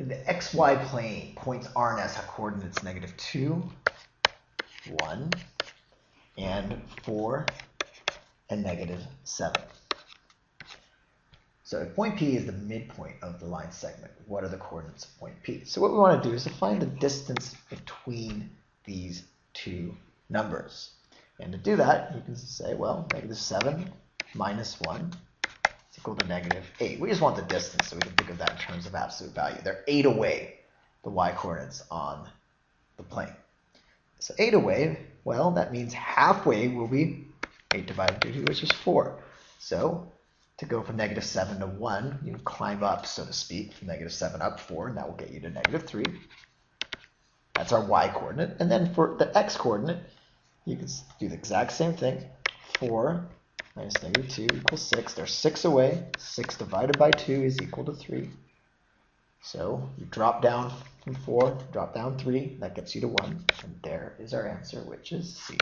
In the xy plane, points R and S have coordinates negative 2, 1, and 4, and negative 7. So if point P is the midpoint of the line segment, what are the coordinates of point P? So what we want to do is to find the distance between these two numbers. And to do that, you can say, well, negative 7 minus 1 is equal to negative 8. We just want the distance, so we can think of that in terms of absolute value. They're 8 away, the y-coordinates on the plane. So 8 away, well, that means halfway will be 8 divided by 2, which is 4. So to go from negative 7 to 1, you climb up, so to speak, from negative 7 up 4, and that will get you to negative 3. That's our y-coordinate. And then for the x-coordinate, you can do the exact same thing. 4 minus negative 2 equals 6. There's 6 away. 6 divided by 2 is equal to 3. So you drop down from 4, drop down 3. That gets you to 1. And there is our answer, which is C.